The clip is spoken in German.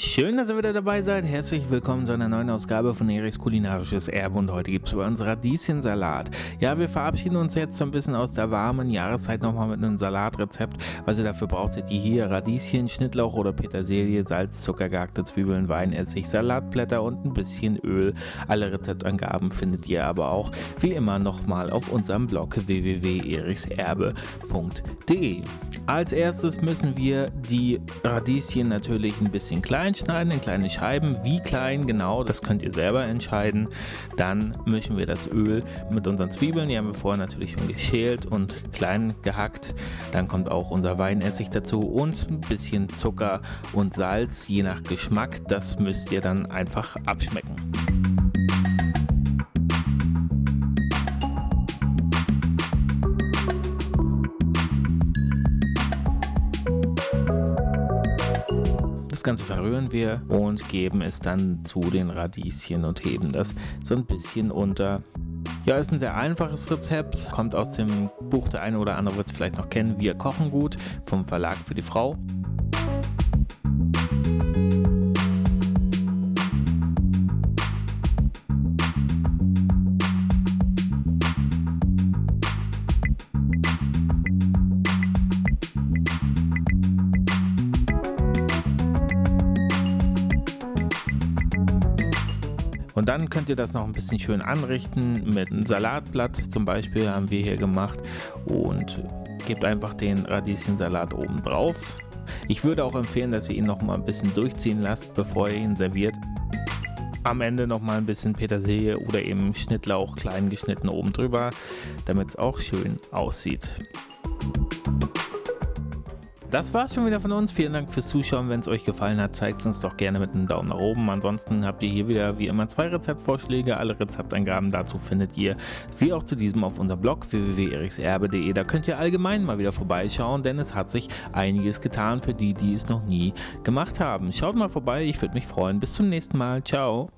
Schön, dass ihr wieder dabei seid. Herzlich willkommen zu einer neuen Ausgabe von Erichs kulinarisches Erbe und heute gibt es bei uns Radieschensalat. Ja, wir verabschieden uns jetzt so ein bisschen aus der warmen Jahreszeit nochmal mit einem Salatrezept. Was ihr dafür braucht, seht ihr hier Radieschen, Schnittlauch oder Petersilie, Salz, Zucker, gehackte Zwiebeln, Weinessig, Salatblätter und ein bisschen Öl. Alle Rezeptangaben findet ihr aber auch wie immer nochmal auf unserem Blog www.erichserbe.de. Als erstes müssen wir die Radieschen natürlich ein bisschen klein klein schneiden in kleine Scheiben. Wie klein genau, das könnt ihr selber entscheiden. Dann mischen wir das Öl mit unseren Zwiebeln. Die haben wir vorher natürlich schon geschält und klein gehackt. Dann kommt auch unser Weinessig dazu und ein bisschen Zucker und Salz, je nach Geschmack. Das müsst ihr dann einfach abschmecken. Ganze verrühren wir und geben es dann zu den Radieschen und heben das so ein bisschen unter. Ja, ist ein sehr einfaches Rezept, kommt aus dem Buch, der eine oder andere wird es vielleicht noch kennen, Wir kochen gut vom Verlag für die Frau. Und dann könnt ihr das noch ein bisschen schön anrichten mit einem Salatblatt zum Beispiel haben wir hier gemacht und gebt einfach den Radieschensalat oben drauf. Ich würde auch empfehlen, dass ihr ihn noch mal ein bisschen durchziehen lasst, bevor ihr ihn serviert. Am Ende noch mal ein bisschen Petersilie oder eben Schnittlauch klein geschnitten oben drüber, damit es auch schön aussieht. Das war's schon wieder von uns. Vielen Dank fürs Zuschauen. Wenn es euch gefallen hat, zeigt es uns doch gerne mit einem Daumen nach oben. Ansonsten habt ihr hier wieder wie immer zwei Rezeptvorschläge. Alle Rezeptangaben dazu findet ihr wie auch zu diesem auf unserem Blog www.erichserbe.de. Da könnt ihr allgemein mal wieder vorbeischauen, denn es hat sich einiges getan für die, die es noch nie gemacht haben. Schaut mal vorbei, ich würde mich freuen. Bis zum nächsten Mal. Ciao.